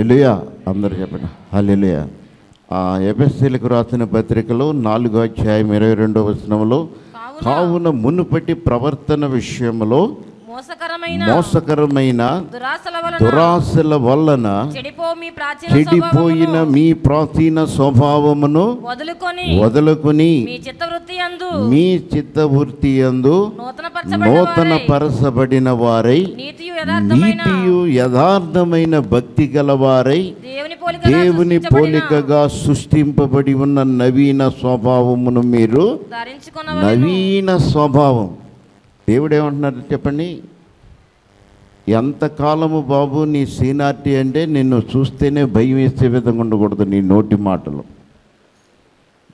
హల్లెలూయా. అందరు చెప్పండి. హల్లెలూయా. ఆ ఎబెస్సీలకు రాసిన పత్రికలో నాలుగో అధ్యాయం ఇరవై రెండవ వచనంలో కావున మునుపటి ప్రవర్తన విషయంలో మోసకరమైన మోసకరమైన దురాశల వలన చెడిపోయిన మీ ప్రాచీన స్వభావమును వదులుకొని వదులుకుని మీ చిత్తవృత్తి అందు మీ చిత్తవృత్తి యందు నూతన పరచబడిన వారై నీతియు యథార్థమైన భక్తి గలవారై దేవుని పోలిక దేవుని పోలికగా సృష్టింపబడి ఉన్న నవీన స్వభావమును మీరు నవీన స్వభావం దేవుడు ఏమంటున్నారు చెప్పండి? ఎంతకాలము బాబు నీ సీనార్టీ అంటే నిన్ను చూస్తేనే భయం వేసే విధంగా ఉండకూడదు నీ నోటి మాటలు.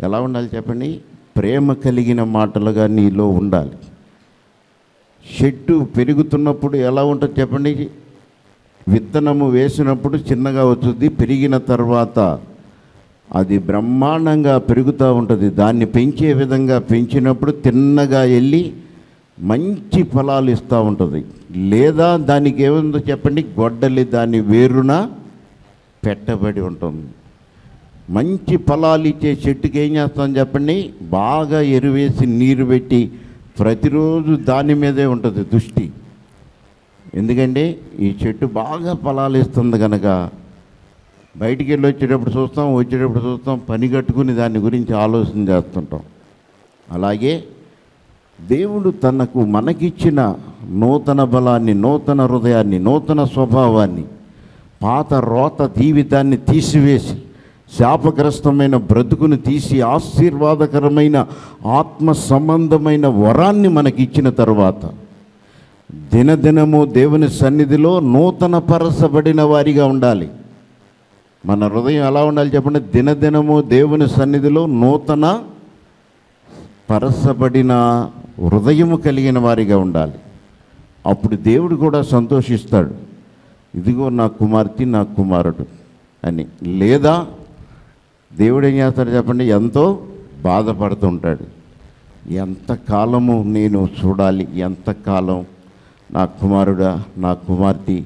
ఎలా ఉండాలి చెప్పండి? ప్రేమ కలిగిన మాటలుగా నీలో ఉండాలి. చెట్టు పెరుగుతున్నప్పుడు ఎలా ఉంటుంది చెప్పండి? విత్తనము వేసినప్పుడు చిన్నగా వస్తుంది పెరిగిన తర్వాత అది బ్రహ్మాండంగా పెరుగుతూ ఉంటుంది. దాన్ని పెంచే విధంగా పెంచినప్పుడు తిన్నగా వెళ్ళి మంచి ఫలాలు ఇస్తూ ఉంటుంది. లేదా దానికి ఏముందో చెప్పండి గొడ్డలి దాని వేరున పెట్టబడి ఉంటుంది. మంచి ఫలాలు ఇచ్చే చెట్టుకి ఏం చేస్తాం చెప్పండి బాగా ఎరువేసి నీరు పెట్టి ప్రతిరోజు దాని మీదే ఉంటుంది దృష్టి. ఎందుకంటే ఈ చెట్టు బాగా ఫలాలు ఇస్తుంది కనుక బయటికి వెళ్ళి వచ్చేటప్పుడు చూస్తాం వచ్చేటప్పుడు చూస్తాం పని కట్టుకుని దాని గురించి ఆలోచన చేస్తుంటాం. అలాగే దేవుడు తనకు మనకిచ్చిన నూతన బలాన్ని నూతన హృదయాన్ని నూతన స్వభావాన్ని పాత రోత జీవితాన్ని తీసివేసి శాపగ్రస్తమైన బ్రతుకును తీసి ఆశీర్వాదకరమైన ఆత్మ సంబంధమైన వరాన్ని మనకిచ్చిన తర్వాత దినదినము దేవుని సన్నిధిలో నూతన పరసబడిన వారిగా ఉండాలి. మన హృదయం ఎలా ఉండాలి చెప్పండి? దినదినము దేవుని సన్నిధిలో నూతన పరసబడిన హృదయము కలిగిన వారిగా ఉండాలి. అప్పుడు దేవుడు కూడా సంతోషిస్తాడు. ఇదిగో నా కుమార్తె నా కుమారుడు అని. లేదా దేవుడు ఏం చేస్తాడు చెప్పండి? ఎంతో బాధపడుతుంటాడు. ఎంతకాలము నేను చూడాలి ఎంతకాలం నా కుమారుడా నా కుమార్తె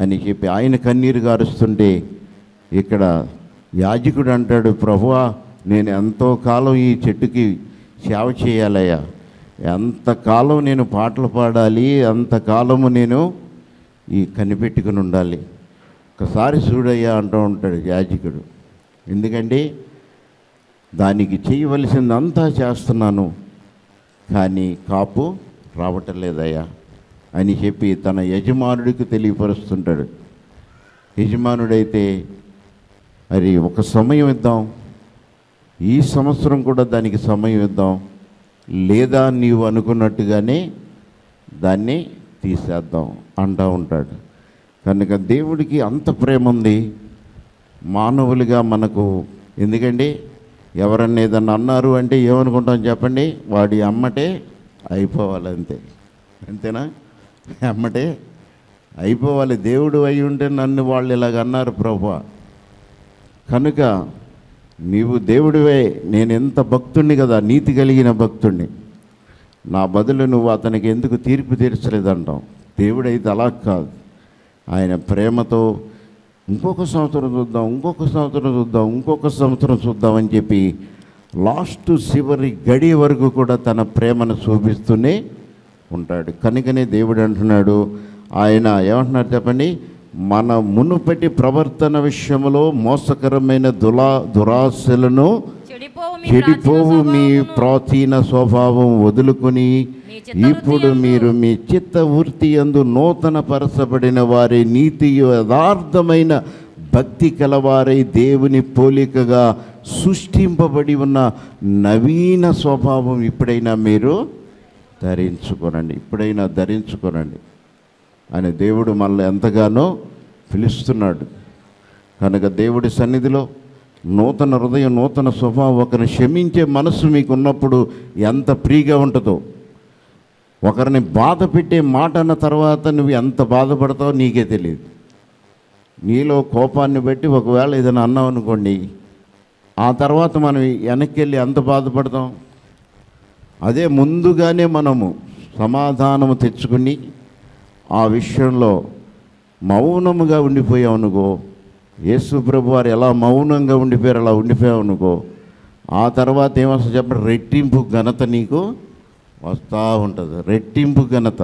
అని చెప్పి ఆయన కన్నీరు గారుస్తుంటే ఇక్కడ యాజకుడు అంటాడు ప్రభువా నేను ఎంతో కాలం ఈ చెట్టుకి సేవ చేయాలయ్యా. ఎంతకాలం నేను పాటలు పాడాలి అంతకాలము నేను ఈ కనిపెట్టుకుని ఉండాలి. ఒకసారి చూడయ్యా అంటూ ఉంటాడు యాజకుడు. ఎందుకంటే దానికి చేయవలసిందంతా చేస్తున్నాను కానీ కాపు రావటం లేదయ్యా అని చెప్పి తన యజమానుడికి తెలియపరుస్తుంటాడు. యజమానుడైతే మరి ఒక సమయం ఇద్దాం. ఈ సంవత్సరం కూడా దానికి సమయం ఇద్దాం. లేదా నీవు అనుకున్నట్టుగానే దాన్ని తీసేద్దాం అంటూ ఉంటాడు. కనుక దేవుడికి అంత ప్రేమ ఉంది మానవులుగా మనకు ఎందుకండి? ఎవరన్నా ఏదన్నా అన్నారు అంటే ఏమనుకుంటాం చెప్పండి? వాడి అమ్మటే అయిపోవాలి అంతే. అంతేనా? అమ్మటే అయిపోవాలి. దేవుడు అయి ఉంటే నన్ను వాళ్ళు ఇలాగ అన్నారు ప్రభా. కనుక నీవు దేవుడివే నేను ఎంత భక్తుణ్ణి కదా నీతి కలిగిన భక్తుణ్ణి. నా బదులు నువ్వు అతనికి ఎందుకు తీర్పు తీర్చలేదంటావు? దేవుడైతే అలా కాదు. ఆయన ప్రేమతో ఇంకొక సంవత్సరం చూద్దాం ఇంకొక సంవత్సరం చూద్దాం ఇంకొక సంవత్సరం చూద్దామని చెప్పి లాస్ట్ చివరి గడి వరకు కూడా తన ప్రేమను చూపిస్తూనే ఉంటాడు. కనుకనే దేవుడు అంటున్నాడు ఆయన ఏమంటున్నారు చెప్పండి? మన మునుపటి ప్రవర్తన విషయంలో మోసకరమైన దులా దురాశలను చెడిపోవు మీ ప్రాచీన స్వభావం వదులుకొని ఇప్పుడు మీరు మీ చిత్త వృత్తి యందు నూతన పరచబడిన వారి నీతి యథార్థమైన భక్తి కలవారై దేవుని పోలికగా సృష్టింపబడి ఉన్న నవీన స్వభావం ఇప్పుడైనా మీరు ధరించుకోనండి. ఇప్పుడైనా ధరించుకోనండి. అని దేవుడు మనల్ని ఎంతగానో పిలుస్తున్నాడు. కనుక దేవుడి సన్నిధిలో నూతన హృదయం నూతన స్వభావం ఒకరిని క్షమించే మనస్సు మీకు ఉన్నప్పుడు ఎంత ఫ్రీగా ఉంటుందో. ఒకరిని బాధ పెట్టే మాట అన్న తర్వాత నువ్వు ఎంత బాధపడతావో నీకే తెలియదు. నీలో కోపాన్ని బట్టి ఒకవేళ ఏదైనా అన్నావు అనుకోండి ఆ తర్వాత మనం వెనక్కి వెళ్ళి ఎంత బాధపడతాం? అదే ముందుగానే మనము సమాధానము తెచ్చుకుని ఆ విషయంలో మౌనముగా ఉండిపోయావనుకో యేసు ప్రభు వారు ఎలా మౌనంగా ఉండిపోయారు అలా ఉండిపోయావనుకో ఆ తర్వాత ఏమొస్తుంది చెప్పండి? రెట్టింపు ఘనత నీకు వస్తూ ఉంటుంది. రెట్టింపు ఘనత.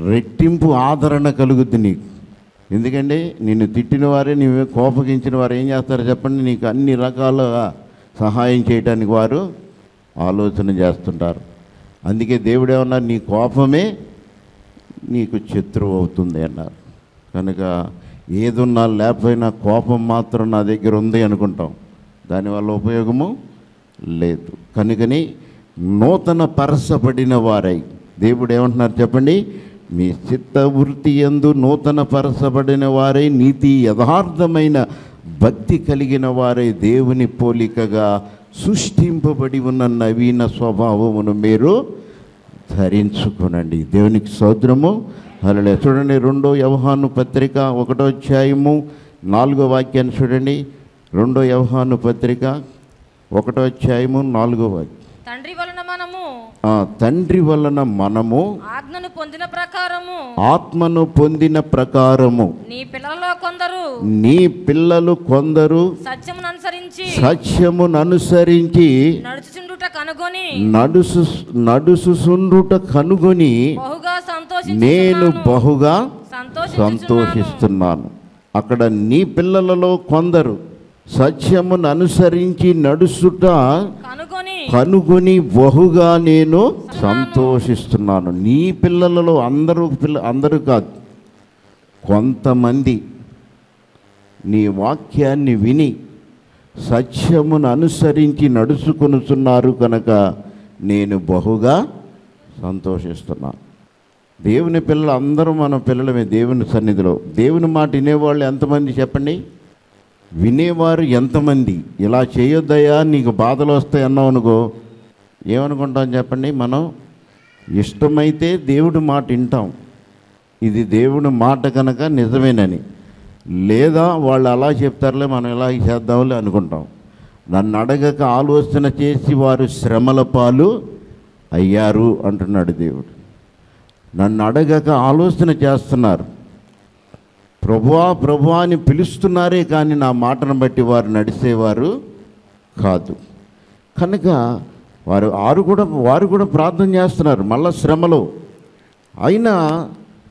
రెట్టింపు ఆదరణ కలుగుద్ది నీకు. ఎందుకంటే నిన్ను తిట్టిన వారే నువ్వు కోపగించిన వారు ఏం చేస్తారు చెప్పండి? నీకు అన్ని రకాలుగా సహాయం చేయడానికి వారు ఆలోచన చేస్తుంటారు. అందుకే దేవుడు ఏమన్నారు నీ కోపమే నీకు శత్రువు అవుతుంది అన్నారు. కనుక ఏదున్నా లేకపోయినా కోపం మాత్రం నా దగ్గర ఉంది అనుకుంటాం. దానివల్ల ఉపయోగము లేదు. కనుకని నూతన పరసపడిన వారై. దేవుడు ఏమంటున్నారు చెప్పండి? మీ చిత్త వృత్తి ఎందు నూతన పరసపడిన వారై నీతి యథార్థమైన భక్తి కలిగిన వారై దేవుని పోలికగా సృష్టింపబడి ఉన్న నవీన స్వభావమును మీరు ధరించుకునండి. దేవునికి సౌద్రము అలా చూడండి రెండో వ్యవహాను పత్రిక ఒకటో అధ్యాయము నాలుగో వాక్యాన్ని చూడండి. రెండో వ్యవహాను పత్రిక ఒకటో అధ్యాయము నాలుగో వాక్యం. తండ్రి తండ్రి వలన మనము ఆజ్ఞను పొందిన ప్రకారము. ఆత్మను పొందిన ప్రకారము. నీ పిల్లలలో కొందరు. నీ పిల్లలు కొందరు సత్యమును అనుసరించి సత్యమును అనుసరించి నడుచుచుండుట కనుగొని నడుసు నడుసుసుండుట కనుగొని బహుగా నేను బహుగా సంతోషిస్తున్నాను. అక్కడ నీ పిల్లలలో కొందరు సత్యమును అనుసరించి నడుచుట కనుగొని బహుగా నేను సంతోషిస్తున్నాను. నీ పిల్లలలో అందరూ పిల్ల అందరూ కాదు. కొంతమంది నీ వాక్యాన్ని విని సత్యమును అనుసరించి నడుచుకొనుచున్నారు కనుక నేను బహుగా సంతోషిస్తున్నాను. దేవుని పిల్లలు అందరూ మన పిల్లలమే దేవుని సన్నిధిలో. దేవుని మాట వినేవాళ్ళు ఎంతమంది చెప్పండి? వినేవారు ఎంతమంది? ఇలా చేయొద్దయ్యా నీకు బాధలు వస్తాయి అన్నావు అనుకో ఏమనుకుంటాం చెప్పండి? మనం ఇష్టమైతే దేవుడి మాట వింటాం. ఇది దేవుడి మాట కనుక నిజమేనని. లేదా వాళ్ళు అలా చెప్తారులే మనం ఇలా చేద్దాంలే అనుకుంటాం. నన్ను అడగక ఆలోచన చేసి వారు శ్రమల పాలు అయ్యారు అంటున్నాడు దేవుడు. నన్ను అడగక ఆలోచన చేస్తున్నారు. ప్రభువా ప్రభువా అని పిలుస్తున్నారే కానీ నా మాటను బట్టి వారు నడిచేవారు కాదు. కనుక వారు ఆరు కూడా వారు కూడా ప్రార్థన చేస్తున్నారు మళ్ళా శ్రమలో. అయినా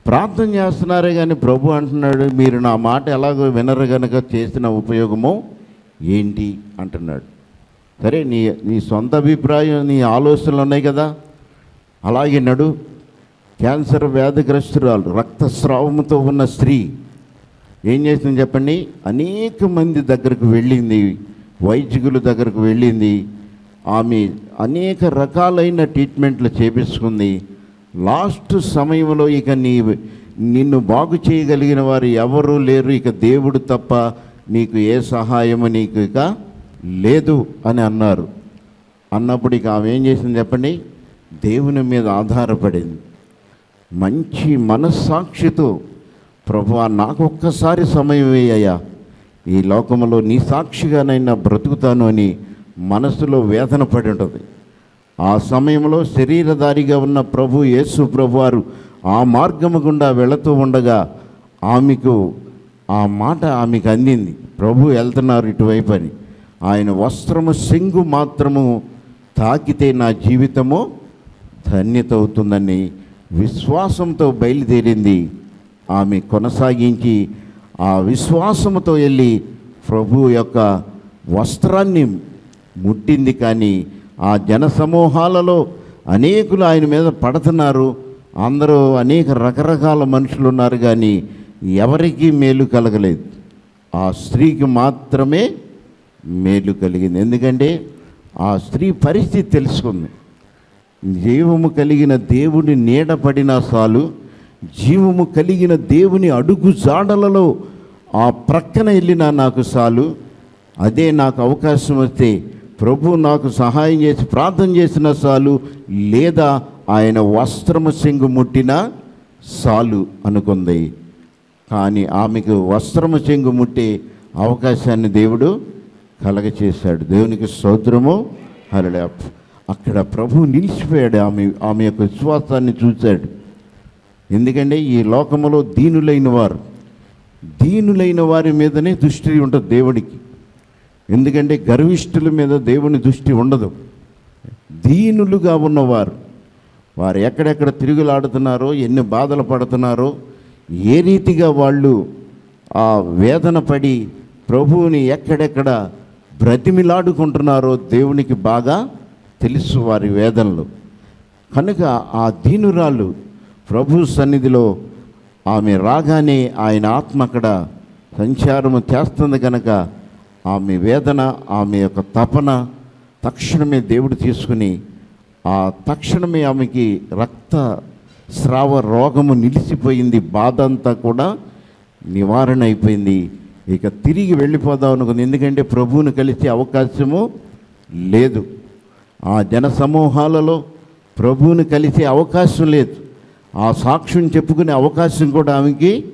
ప్రార్థన చేస్తున్నారే కానీ ప్రభు అంటున్నాడు మీరు నా మాట ఎలాగో వినరు గనక చేసిన ఉపయోగమో ఏంటి అంటున్నాడు. సరే నీ నీ సొంత అభిప్రాయం నీ ఆలోచనలు ఉన్నాయి కదా. అలాగే నడు. క్యాన్సర్ వ్యాధిగ్రస్తురాలు రక్తస్రావముతో ఉన్న స్త్రీ ఏం చేసింది చెప్పండి? అనేక మంది దగ్గరకు వెళ్ళింది వైద్యుల దగ్గరకు వెళ్ళింది ఆమె అనేక రకాలైన ట్రీట్మెంట్లు చేపించుకుంది. లాస్ట్ సమయంలో ఇక నీ నిన్ను బాగు చేయగలిగిన వారు ఎవరు లేరు ఇక దేవుడు తప్ప నీకు ఏ సహాయము నీకు ఇక లేదు అని అన్నారు. అన్నప్పుడు ఇక ఆమె ఏం చేసింది చెప్పండి? దేవుని మీద ఆధారపడింది. మంచి మనస్సాక్షితో ప్రభు నాకు ఒక్కసారి సమయం వేయ్యా ఈ లోకంలో నీ సాక్షిగానైనా బ్రతుకుతాను అని మనసులో వేదన పడి ఉంటుంది. ఆ సమయంలో శరీరధారిగా ఉన్న ప్రభు యేసు ప్రభు వారు ఆ మార్గము గుండా వెళుతూ ఉండగా ఆమెకు ఆ మాట ఆమెకు అందింది. ప్రభు వెళ్తున్నారు ఇటువైపు అని. ఆయన వస్త్రము సింగు మాత్రము తాకితే నా జీవితము ధన్యత అవుతుందని విశ్వాసంతో బయలుదేరింది ఆమె కొనసాగించి ఆ విశ్వాసముతో వెళ్ళి ప్రభు యొక్క వస్త్రాన్ని ముట్టింది కానీ ఆ జన సమూహాలలో అనేకులు ఆయన మీద పడుతున్నారు. అందరూ అనేక రకరకాల మనుషులు ఉన్నారు కానీ ఎవరికీ మేలు కలగలేదు. ఆ స్త్రీకి మాత్రమే మేలు కలిగింది. ఎందుకంటే ఆ స్త్రీ పరిస్థితి తెలుసుకుంది. జీవము కలిగిన దేవుడి నీడ పడినా చాలు. జీవము కలిగిన దేవుని అడుగు జాడలలో ఆ ప్రక్కన వెళ్ళిన నాకు సాలు అదే నాకు అవకాశం వస్తే ప్రభు నాకు సహాయం చేసి ప్రార్థన చేసిన సాలు లేదా ఆయన వస్త్రము చెంగు ముట్టిన సాలు అనుకుంది. కానీ ఆమెకు వస్త్రము చెంగు ముట్టే అవకాశాన్ని దేవుడు కలగచేశాడు. దేవునికి స్తోత్రము. హరడే అక్కడ ప్రభు నిలిచిపోయాడు. ఆమె ఆమె యొక్క విశ్వాసాన్ని చూశాడు. ఎందుకంటే ఈ లోకములో దీనులైన వారు దీనులైన వారి మీదనే దృష్టి ఉంటుంది దేవుడికి. ఎందుకంటే గర్విష్ఠుల మీద దేవుని దృష్టి ఉండదు. దీనులుగా ఉన్నవారు వారు ఎక్కడెక్కడ తిరుగులాడుతున్నారో ఎన్ని బాధలు పడుతున్నారో ఏ రీతిగా వాళ్ళు ఆ వేదన పడి ప్రభువుని ఎక్కడెక్కడ బ్రతిమిలాడుకుంటున్నారో దేవునికి బాగా తెలుసు వారి వేదనలు. కనుక ఆ దీనురాలు ప్రభు సన్నిధిలో ఆమె రాగానే ఆయన ఆత్మ అక్కడ సంచారము చేస్తుంది కనుక ఆమె వేదన ఆమె యొక్క తపన తక్షణమే దేవుడు తీసుకుని ఆ తక్షణమే ఆమెకి రక్త స్రావ రోగము నిలిచిపోయింది. బాధ అంతా కూడా నివారణ అయిపోయింది. ఇక తిరిగి వెళ్ళిపోదాం అనుకుంది. ఎందుకంటే ప్రభువును కలిసే అవకాశము లేదు. ఆ జన సమూహాలలో ప్రభువుని కలిసే అవకాశం లేదు. ఆ సాక్ష్యం చెప్పుకునే అవకాశం కూడా ఆమెకి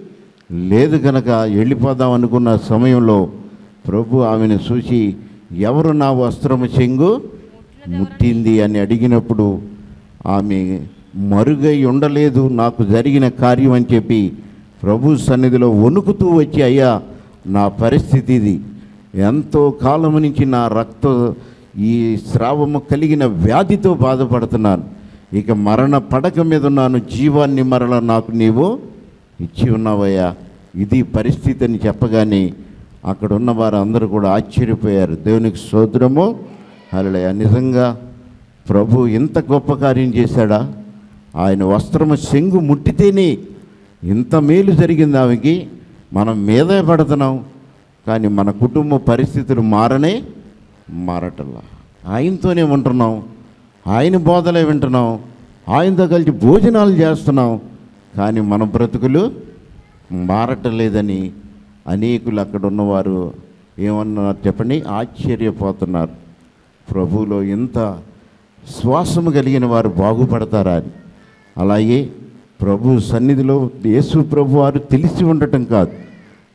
లేదు కనుక వెళ్ళిపోదాం అనుకున్న సమయంలో ప్రభు ఆమెను చూసి ఎవరు నా వస్త్రము చెంగు? ముట్టింది అని అడిగినప్పుడు ఆమె మరుగై ఉండలేదు నాకు జరిగిన కార్యం అని చెప్పి ప్రభు సన్నిధిలో వణుకుతూ వచ్చి అయ్యా నా పరిస్థితి ఇది. ఎంతో కాలం నుంచి నా రక్త ఈ స్రావము కలిగిన వ్యాధితో బాధపడుతున్నాను. ఇక మరణ పడక మీద ఉన్నాను జీవాన్ని మరల నాకు నీవు ఇచ్చి ఉన్నావయ్యా. ఇది పరిస్థితి అని చెప్పగానే అక్కడ ఉన్న వారందరూ కూడా ఆశ్చర్యపోయారు. దేవునికి సోదరము అలడయ నిజంగా ప్రభు ఇంత గొప్ప కార్యం చేశాడా? ఆయన వస్త్రము చెంగు ముట్టితేనే ఇంత మేలు జరిగింది ఆమెకి. మనం మీదే పడుతున్నాం కానీ మన కుటుంబ పరిస్థితులు మారనే మారటల్లా ఆయనతోనే ఉంటున్నాం. ఆయన బోధలే వింటున్నాం. ఆయనతో కలిసి భోజనాలు చేస్తున్నాం. కానీ మన బ్రతుకులు మారటలేదని అనేకులు అక్కడ ఉన్నవారు ఏమన్నారు చెప్పండి? ఆశ్చర్యపోతున్నారు. ప్రభువులో ఇంత శ్వాసము కలిగిన వారు బాగుపడతారా అని. అలాగే ప్రభు సన్నిధిలో యేసు ప్రభు వారు తెలిసి ఉండటం కాదు.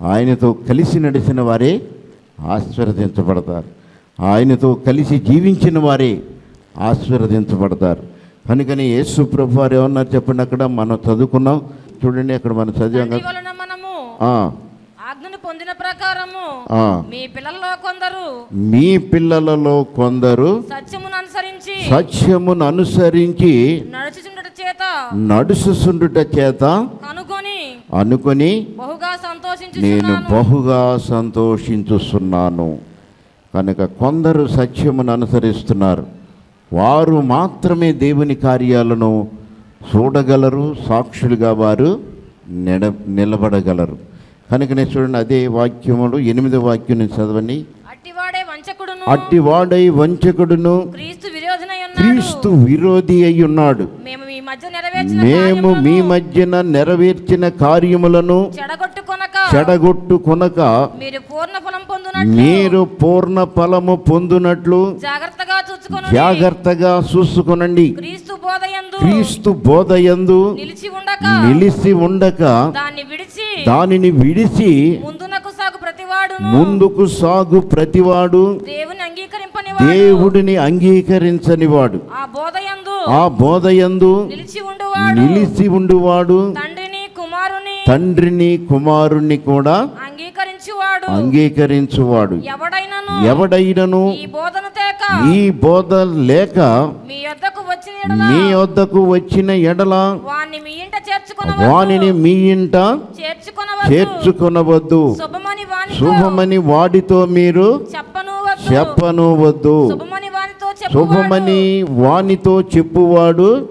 ఆయనతో కలిసి నడిచిన వారే ఆశీర్వదించబడతారు. ఆయనతో కలిసి జీవించిన వారే ఆశీర్వదించబడతారు. కనుకని యేసు ప్రభు వారు ఏమన్నారు చెప్పండి అక్కడ? మనం చదువుకున్నాం. చూడండి అక్కడ మనం చదివాం కదా. మనము ఆజ్ఞను పొందిన ప్రకారము. మీ పిల్లల్లో కొందరు మీ పిల్లలలో కొందరు సత్యమును అనుసరించి సత్యమును అనుసరించి నడుచుచుండట చేత నడుచుసుండుట చేత కనుగొని అనుకొని బహుగా నేను సంతోషించుచున్నాను బహుగా సంతోషించుస్తున్నాను కనుక కొందరు సత్యమును అనుసరిస్తున్నారు. వారు మాత్రమే దేవుని కార్యాలను చూడగలరు సాక్షులుగా వారు నిడ నిలబడగలరు. కనుకనే చూడండి అదే వాక్యములు ఎనిమిదో వాక్యం చదవండి. అట్టివాడే వంచకుడును. అట్టివాడై వంచకుడును. క్రీస్తు క్రీస్తు విరోధి అయి ఉన్నాడు మేము మీ మధ్యన నెరవేర్చిన కార్యములను చెడగొట్టుకొనక మీరు పూర్ణ ఫలము పొందునట్లు జాగ్రత్తగా చూసుకొనండి. క్రీస్తు బోధయందు నిలిచి ఉండక దాన్ని విడిచి ముందుకు సాగు ప్రతివాడు దేవుని దేవుడిని అంగీకరించనివాడు ఆ బోధయందు ఆ బోధయందు నిలిచి ఉండువాడు. తండ్రిని కుమారుణ్ణి కూడా అంగీకరించువాడు. అంగీకరించువాడు. ఎవడైనను ఈ బోధ లేక మీ వద్దకు వచ్చిన ఎడల వాణ్ణి మీ ఇంట చేర్చుకొనవద్దు. వానిని మీ ఇంట చేర్చుకొనవద్దు. చేర్చుకొనవద్దు. శుభమని వాడితో మీరు వద్దు చెప్పను వద్దు. శుభమని వానితో శుభమని చెప్పువాడు వానితో చెప్పువాడు.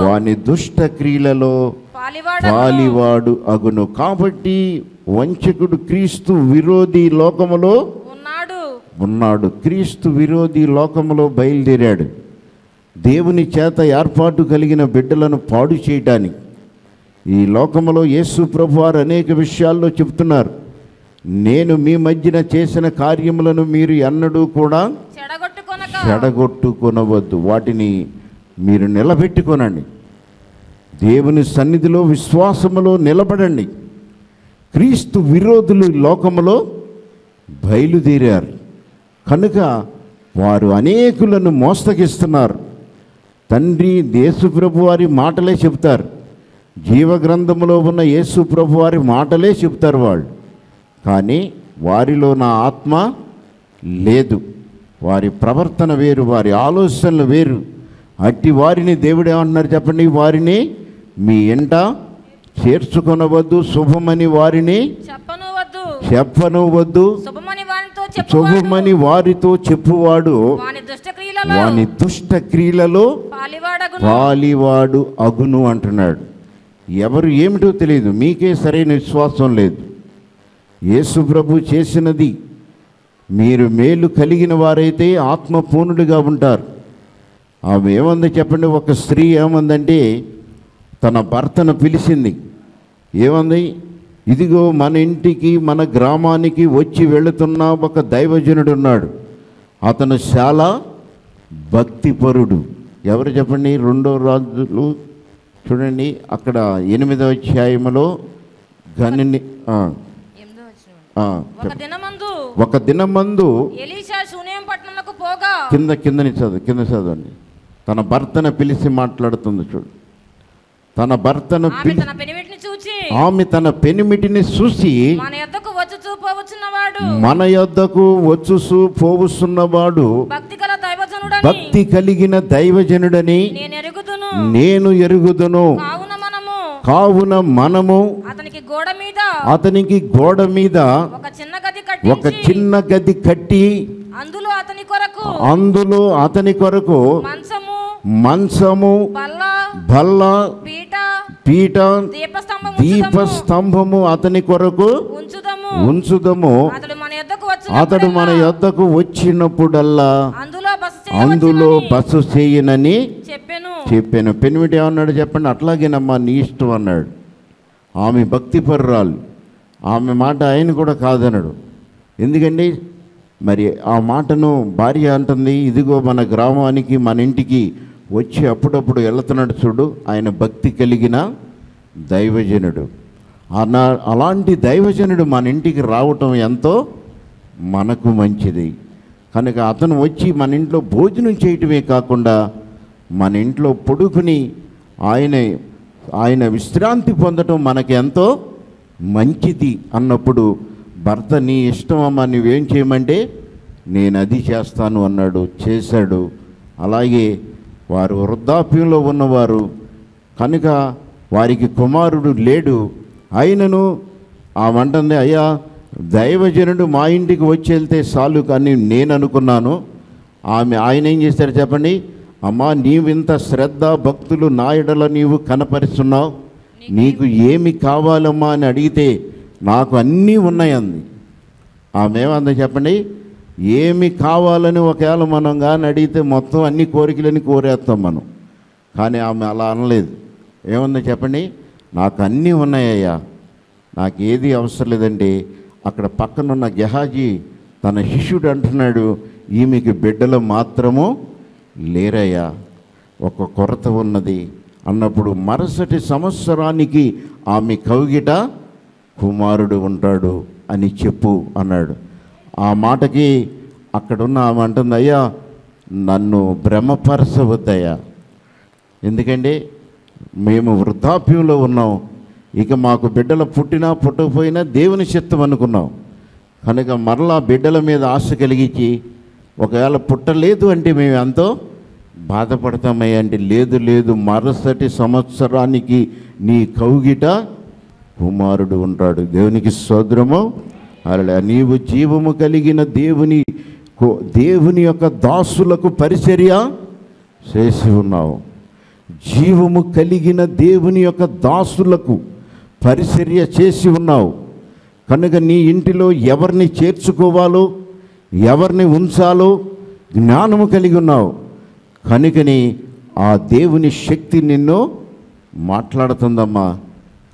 వాని దుష్ట క్రియలలో పాలివాడ అగును. కాబట్టి వంచకుడు క్రీస్తు విరోధి లోకములో ఉన్నాడు. ఉన్నాడు. క్రీస్తు విరోధి లోకములో బయలుదేరాడు. దేవుని చేత ఏర్పాటు కలిగిన బిడ్డలను పాడు చేయటానికి ఈ లోకములో యేసు ప్రభు వారు అనేక విషయాల్లో చెబుతున్నారు. నేను మీ మధ్యన చేసిన కార్యములను మీరు ఎన్నడూ కూడా చెడగొట్టుకొనవద్దు. వాటిని మీరు నిలబెట్టుకొనండి. దేవుని సన్నిధిలో విశ్వాసములో నిలబడండి. క్రీస్తు విరోధులు లోకములో బయలుదేరారు. కనుక వారు అనేకులను మోస్తగిస్తున్నారు తండ్రి దేశప్రభు వారి మాటలే చెబుతారు. జీవగ్రంథములో ఉన్న యేసు ప్రభు వారి మాటలే చెప్తారు వాళ్ళు. కానీ వారిలో నా ఆత్మ లేదు. వారి ప్రవర్తన వేరు వారి ఆలోచనలు వేరు. అట్టి వారిని దేవుడు ఏమంటున్నారు చెప్పండి? వారిని మీ ఎంట చేర్చుకొనవద్దు శుభమని వారిని చెప్పను వద్దు చెప్పను వద్దు శుభమని వారితో చెప్పువాడు. వాని దుష్ట క్రియలలో పాలివాడు అగును అంటున్నాడు. ఎవరు ఏమిటో తెలియదు. మీకే సరైన విశ్వాసం లేదు. యేసు ప్రభు చేసినది. మీరు మేలు కలిగిన వారైతే ఆత్మపూర్ణుడిగా ఉంటారు. ఆమె ఏమంది చెప్పండి ఒక స్త్రీ ఏమందంటే తన భర్తను పిలిచింది. ఏమంది? ఇదిగో మన ఇంటికి మన గ్రామానికి వచ్చి వెళుతున్న ఒక దైవజనుడు ఉన్నాడు. అతను చాలా భక్తిపరుడు. ఎవరు చెప్పండి? రెండో రాజులు చూడండి అక్కడ ఎనిమిదవ అధ్యాయములో గనిని ఆ, ఎనిమిదో వచనం. ఆ, ఒక దినమందు ఒక దినమందు ఎలీషా శూన్యం పట్టణంకు పోగా కింద కిందని చదువు కింద చదవండి తన భర్తను పిలిచి మాట్లాడుతుంది చూడు. తన భర్తను ఆమె తన పెనిమిటిని చూచి ఆమె తన పెనిమిటిని చూసి మన యొద్దకు పోవచ్చున్నవాడు మన యొద్దకు వచ్చుసు పోవుస్తున్నవాడు భక్తి దైవజనుడని భక్తి కలిగిన దైవజనుడని నేను ఎరుగుదును. నేను ఎరుగుదును. కావున మనము అతనికి గోడ మీద అతనికి గోడ మీద ఒక చిన్న గది ఒక కట్టించి చిన్న గది కట్టి అందులో అతని కొరకు అందులో అతని కొరకు మంచము మంచము బల్ల బల్ల పీట పీట దీపస్తంభం దీప ఉంచుదము. స్తంభము అతని కొరకు ఉంచుదము. ఉంచుదము. అతడు మన యొద్దకు వచ్చినప్పుడల్లా అందులో బస్సు చేయనని చెప్పాను. పెనిమిటి ఏమన్నాడు చెప్పండి? అట్లాగేనమ్మా నీ ఇష్టం అన్నాడు. ఆమె భక్తిపరురాలు. ఆమె మాట ఆయన కూడా కాదనడు. ఎందుకండి? మరి ఆ మాటను భార్య అంటుంది ఇదిగో మన గ్రామానికి మన ఇంటికి వచ్చి అప్పుడప్పుడు వెళుతున్నాడు చూడు. ఆయన భక్తి కలిగిన దైవజనుడు. అలా అలాంటి దైవజనుడు మన ఇంటికి రావటం ఎంతో మనకు మంచిది. కనుక అతను వచ్చి మన ఇంట్లో భోజనం చేయటమే కాకుండా మన ఇంట్లో పొడుకుని ఆయన ఆయన విశ్రాంతి పొందటం మనకి ఎంతో మంచిది అన్నప్పుడు భర్త నీ ఇష్టం అమ్మా నువ్వేం చేయమంటే నేను అది చేస్తాను అన్నాడు చేశాడు. అలాగే వారు వృద్ధాప్యంలో ఉన్నవారు కనుక వారికి కుమారుడు లేడు అయినను ఆ వంటంది అయ్యా దైవజనుడు మా ఇంటికి వచ్చి వెళ్తే చాలు కానీ నేను అనుకున్నాను. ఆమె ఆయన ఏం చేశారు చెప్పండి? అమ్మా నీవింత శ్రద్ధ భక్తులు నా నీవు కనపరుస్తున్నావు. నీకు ఏమి కావాలమ్మా అని అడిగితే నాకు అన్నీ ఉన్నాయంది. ఆమె చెప్పండి? ఏమి కావాలని ఒకవేళ మనం కానీ అడిగితే మొత్తం అన్ని కోరికలని కోరేస్తాం మనం. కానీ ఆమె అలా అనలేదు. ఏముందో చెప్పండి? నాకు అన్నీ ఉన్నాయ్యా. నాకు ఏది అవసరం లేదండి. అక్కడ పక్కనున్న గెహాజీ తన శిష్యుడు అంటున్నాడు ఈమెకి బిడ్డలు మాత్రము లేరయ్యా ఒక కొరత ఉన్నది. అన్నప్పుడు మరుసటి సంవత్సరానికి ఆమె కవిగిట కుమారుడు ఉంటాడు అని చెప్పు అన్నాడు. ఆ మాటకి అక్కడున్న ఆమె అంటుంది అయ్యా నన్ను భ్రమపరచవద్దయ్యా. ఎందుకంటే మేము వృద్ధాప్యంలో ఉన్నాం. ఇక మాకు బిడ్డలు పుట్టినా పుట్టకపోయినా దేవుని చిత్తం అనుకున్నాం. కనుక మరలా బిడ్డల మీద ఆశ కలిగించి ఒకవేళ పుట్టలేదు అంటే మేము ఎంతో బాధపడతామయ్యా అంటే లేదు లేదు మరుసటి సంవత్సరానికి నీ కౌగిట కుమారుడు ఉంటాడు. దేవునికి సోదరము అలా నీవు జీవము కలిగిన దేవుని కో- దేవుని యొక్క దాసులకు పరిచర్య చేసి ఉన్నావు. జీవము కలిగిన దేవుని యొక్క దాసులకు పరిచర్య చేసి ఉన్నావు. కనుక నీ ఇంటిలో ఎవరిని చేర్చుకోవాలో ఎవరిని ఉంచాలో జ్ఞానము కలిగి ఉన్నావు. కనుకని ఆ దేవుని శక్తి నిన్ను మాట్లాడుతుందమ్మా.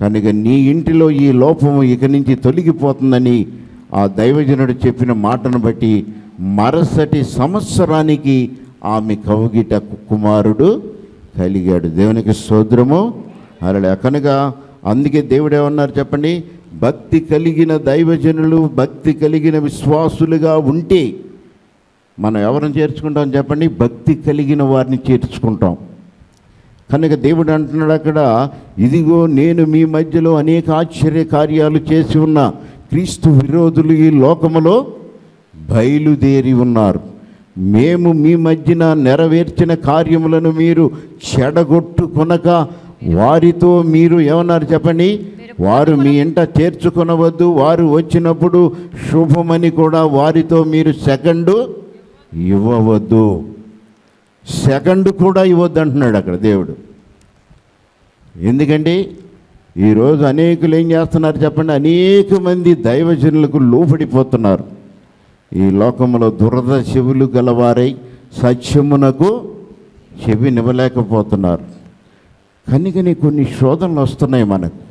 కనుక నీ ఇంటిలో ఈ లోపము ఇక నుంచి తొలగిపోతుందని ఆ దైవజనుడు చెప్పిన మాటను బట్టి మరుసటి సంవత్సరానికి ఆమె కవుగిట కుమారుడు కలిగాడు. దేవునికి సోద్రము అలా కనుక అందుకే దేవుడు ఏమన్నారు చెప్పండి? భక్తి కలిగిన దైవజనులు భక్తి కలిగిన విశ్వాసులుగా ఉంటే మనం ఎవరిని చేర్చుకుంటాం చెప్పండి? భక్తి కలిగిన వారిని చేర్చుకుంటాం. కనుక దేవుడు అంటున్నాడు అక్కడ ఇదిగో నేను మీ మధ్యలో అనేక ఆశ్చర్య కార్యాలు చేసి ఉన్న క్రీస్తు విరోధులు ఈ లోకములో బయలుదేరి ఉన్నారు. మేము మీ మధ్యన నెరవేర్చిన కార్యములను మీరు చెడగొట్టుకొనక వారితో మీరు ఏమన్నారు చెప్పండి? వారు మీ ఇంట చేర్చుకొనవద్దు. వారు వచ్చినప్పుడు శుభమని కూడా వారితో మీరు సెకండు ఇవ్వవద్దు. సెకండ్ కూడా ఇవ్వద్దు అంటున్నాడు అక్కడ దేవుడు. ఎందుకండి ఈరోజు అనేకులు ఏం చేస్తున్నారు చెప్పండి? అనేక మంది దైవజనులకు లోపడిపోతున్నారు ఈ లోకంలో దురద చెవులు గలవారై సత్యమునకు చెవినివ్వలేకపోతున్నారు. కనుకని కొన్ని శోధనలు వస్తున్నాయి మనకు.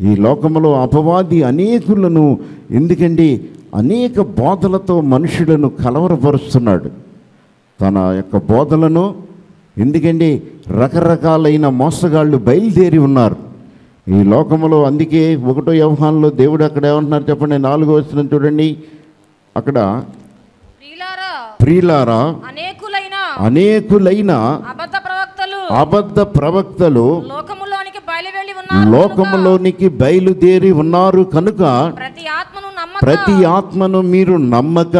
ఈ లోకంలో అపవాది అనేకులను ఎందుకంటే అనేక బోధలతో మనుషులను కలవరపరుస్తున్నాడు. తన యొక్క బోధలను ఎందుకంటే రకరకాలైన మోసగాళ్ళు బయలుదేరి ఉన్నారు. ఈ లోకంలో అందుకే ఒకటో వ్యవహారంలో దేవుడు అక్కడ ఏమంటున్నారు చెప్పండి? నాలుగో వచ్చిన చూడండి. అక్కడ ప్రియులారా అనేకులైన అనేకులైన అబద్ధ ప్రవక్తలు అబద్ధ ప్రవక్తలు లోకములోనికి బయలుదేరి ఉన్నారు కనుక ప్రతి ఆత్మను నమ్మక. ప్రతి ఆత్మను మీరు నమ్మక.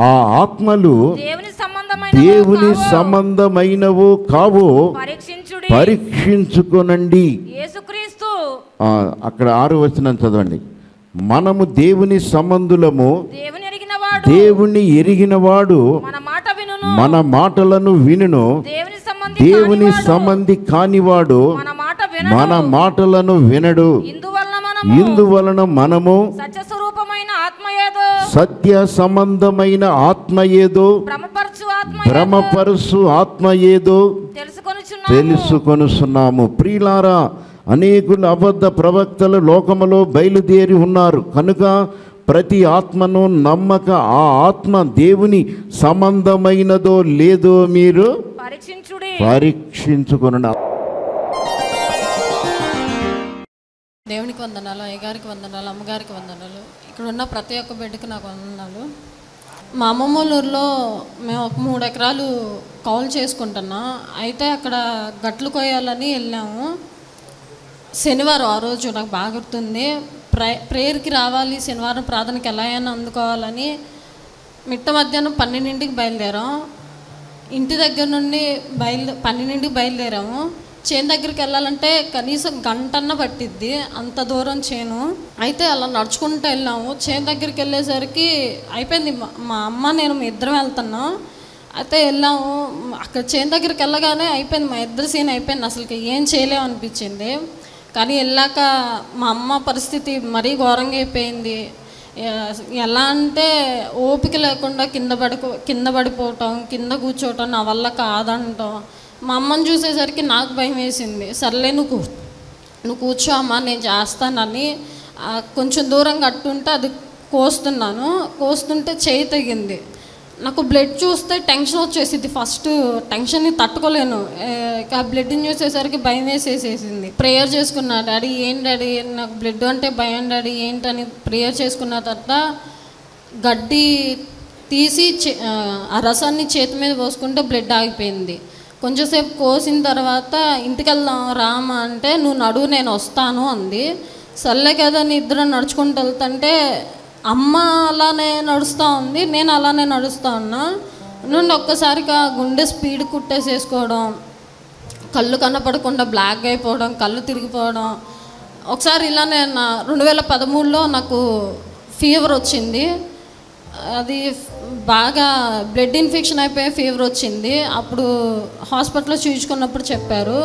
ఆ ఆత్మలు దేవుని సంబంధమైన దేవుని సంబంధమైనవో కావో పరీక్షించుకొనండి. యేసుక్రీస్తు. అక్కడ ఆరు వచనం చదవండి. మనము దేవుని సంబంధులము. దేవుని ఎరిగిన వాడు దేవుని ఎరిగినవాడు. మన మాట వినును. మన మాటలను వినును. దేవుని సంబంధి కానివాడు. మన మన మాటలను వినడు. ఇందువలన మనము సత్య స్వరూపమైన ఆత్మ ఏదో సత్య సంబంధమైన ఆత్మ ఏదో భ్రమపరుసు ఆత్మ ఏదో తెలుసుకొనిచున్నాము. తెలుసుకొనుస్తున్నాము ప్రియులారా అనేకులు అబద్ధ ప్రవక్తలు లోకములో బయలుదేరి ఉన్నారు. కనుక ప్రతి ఆత్మను నమ్మక ఆ ఆత్మ దేవుని సంబంధమైనదో లేదో మీరు పరీక్షించుడి. దేవునికి వందనాలు అయ్యగారికి వందనాలు అమ్మగారికి వందనాలు. ఇక్కడ ఉన్న ప్రతి ఒక్క బిడ్డకి నాకు వందనాలు. మా అమ్మమ్మ ఊర్లో మేము ఒక మూడు ఎకరాలు కౌలు చేసుకుంటున్నాం. అయితే అక్కడ గట్లు కొయ్యాలని వెళ్ళాము. శనివారం ఆ రోజు నాకు బాగా గుర్తుంది. ప్రే ప్రేయర్కి రావాలి శనివారం ప్రార్థనకి ఎలా అయినా అందుకోవాలని మిట్ట మధ్యాహ్నం పన్నెండింటికి బయలుదేరాం. ఇంటి దగ్గర నుండి బయలు పన్నెండింటికి బయలుదేరాము. చేను దగ్గరికి వెళ్ళాలంటే కనీసం గంటన్న పట్టిద్ది. అంత దూరం చేను. అయితే అలా నడుచుకుంటూ వెళ్ళాము. చేను దగ్గరికి వెళ్ళేసరికి అయిపోయింది. మా- అమ్మ నేను మీ ఇద్దరం వెళ్తున్నాం. అయితే వెళ్ళాము. అక్కడ చేను దగ్గరికి వెళ్ళగానే అయిపోయింది. మా ఇద్దరు సీన్ అయిపోయింది. అసలు ఏం చేయలేము అనిపించింది. కానీ వెళ్ళాక మా అమ్మ పరిస్థితి మరీ ఘోరంగా అయిపోయింది. ఎలా అంటే ఓపిక లేకుండా కింద పడుకో కింద పడిపోవటం కింద కూర్చోవటం నా వల్ల కాదంటాం. మా అమ్మని చూసేసరికి నాకు భయం వేసింది. సర్లే నువ్వు నువ్వు కూర్చో అమ్మ నేను చేస్తానని కొంచెం దూరం కట్టుంటే అది కోస్తున్నాను. కోస్తుంటే చేయి తగ్గింది నాకు బ్లడ్ చూస్తే టెన్షన్ వచ్చేసింది. ఫస్ట్ టెన్షన్ని తట్టుకోలేను. ఇక ఆ బ్లడ్ని చూసేసరికి భయం వేసేసేసింది. ప్రేయర్ చేసుకున్నా డాడీ ఏం డాడీ నాకు బ్లడ్ అంటే భయం డాడీ ఏంటని ప్రేయర్ చేసుకున్న తర్వాత గడ్డి తీసి చే- ఆ రసాన్ని చేతి మీద పోసుకుంటే బ్లడ్ ఆగిపోయింది. కొంచెంసేపు కోసిన తర్వాత ఇంటికి వెళ్దాం రామా అంటే నువ్వు నడువు నేను వస్తాను అంది. సర్లే కదా నీ ఇద్దరు నడుచుకుంటూ వెళ్తుంటే అమ్మ అలానే నడుస్తూ ఉంది నేను అలానే నడుస్తూ ఉన్నా. నుండి ఒక్కసారిగా గుండె స్పీడ్ కుట్టేసేసుకోవడం కళ్ళు కనపడకుండా బ్లాక్ అయిపోవడం కళ్ళు తిరిగిపోవడం. ఒకసారి ఇలానే నా రెండు వేల పదమూడులో నాకు ఫీవర్ వచ్చింది. అది బాగా బ్లడ్ ఇన్ఫెక్షన్ అయిపోయి ఫీవర్ వచ్చింది. అప్పుడు హాస్పిటల్లో చూయించుకున్నప్పుడు చెప్పారు.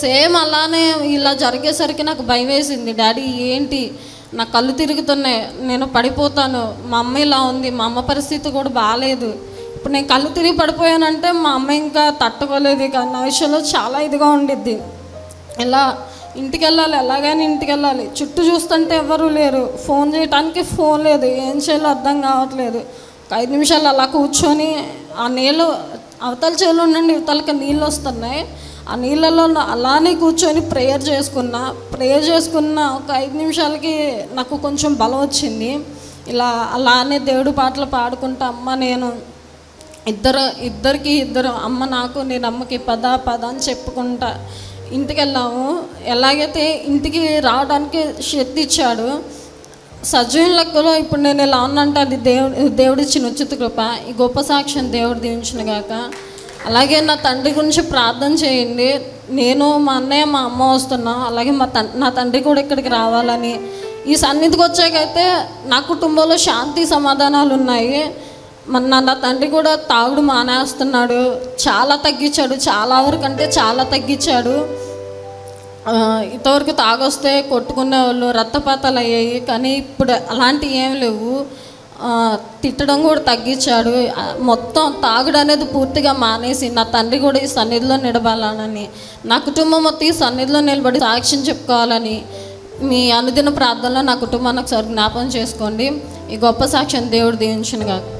సేమ్ అలానే ఇలా జరిగేసరికి నాకు భయం వేసింది. డాడీ ఏంటి? నా కళ్ళు తిరుగుతున్నాయి. నేను పడిపోతాను. మా అమ్మ ఇలా ఉంది. మా అమ్మ పరిస్థితి కూడా బాగాలేదు ఇప్పుడు నేను కళ్ళు తిరిగి పడిపోయానంటే మా అమ్మ ఇంకా తట్టుకోలేదు. ఇక నా విషయంలో చాలా ఇదిగా ఉండిద్ది. ఇలా ఇంటికి వెళ్ళాలి ఎలాగైనా ఇంటికి వెళ్ళాలి చుట్టూ చూస్తుంటే ఎవరూ లేరు. ఫోన్ చేయడానికి ఫోన్ లేదు. ఏం చేయాలో అర్థం కావట్లేదు. ఐదు నిమిషాలు అలా కూర్చొని ఆ నీళ్ళు అవతల చేలో నుండి ఇవతలకి నీళ్ళు వస్తున్నాయి. ఆ నీళ్ళలో అలానే కూర్చొని ప్రేయర్ చేసుకున్నా. ప్రేయర్ చేసుకున్న ఒక ఐదు నిమిషాలకి నాకు కొంచెం బలం వచ్చింది. ఇలా అలానే దేవుడి పాటలు పాడుకుంటా అమ్మ నేను ఇద్దరు ఇద్దరికి ఇద్దరు అమ్మ నాకు నేను అమ్మకి పద పద అని చెప్పుకుంటా. ఇంటికి వెళ్ళాము. ఎలాగైతే ఇంటికి రావడానికి శక్తి ఇచ్చాడు సజీవం లెక్కలో ఇప్పుడు నేను ఎలా ఉన్నంటే అది దేవుడు దేవుడిచ్చిన ఉచిత కృప ఈ గొప్ప సాక్ష్యం దేవుడు దీవించిన గాక. అలాగే నా తండ్రి గురించి ప్రార్థన చేయండి. నేను మా అన్నయ్య మా అమ్మ వస్తున్నాం. అలాగే మా తం నా తండ్రి కూడా ఇక్కడికి రావాలని. ఈ సన్నిధికి వచ్చాకైతే నా కుటుంబంలో శాంతి సమాధానాలు ఉన్నాయి. మన నా నా తండ్రి కూడా తాగుడు మానేస్తున్నాడు. చాలా తగ్గించాడు. చాలా వరకు అంటే చాలా తగ్గించాడు. ఇంతవరకు తాగొస్తే కొట్టుకునే వాళ్ళు రక్తపాతాలు అయ్యాయి కానీ ఇప్పుడు అలాంటివి ఏం లేవు. తిట్టడం కూడా తగ్గించాడు. మొత్తం తాగుడు అనేది పూర్తిగా మానేసి నా తండ్రి కూడా ఈ సన్నిధిలో నిలబడాలని నా కుటుంబం మొత్తం ఈ సన్నిధిలో నిలబడి సాక్ష్యం చెప్పుకోవాలని మీ అనుదిన ప్రార్థనలో నా కుటుంబాన్ని ఒకసారి జ్ఞాపకం చేసుకోండి. ఈ గొప్ప సాక్ష్యం దేవుడు దీవించిన కాక